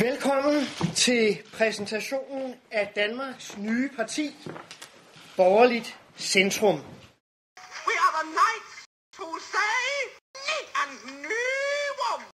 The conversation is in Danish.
Velkommen til præsentationen af Danmarks nye parti, Borgerligt Centrum. We are the knights who say,